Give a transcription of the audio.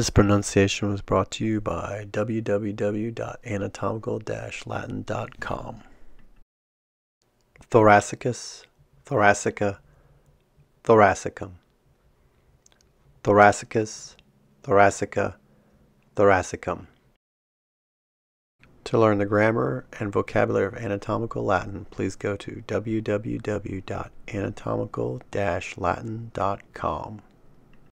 This pronunciation was brought to you by www.anatomical-latin.com. Thoracicus, thoracica, thoracicum. Thoracicus, thoracica, thoracicum. To learn the grammar and vocabulary of anatomical Latin, please go to www.anatomical-latin.com.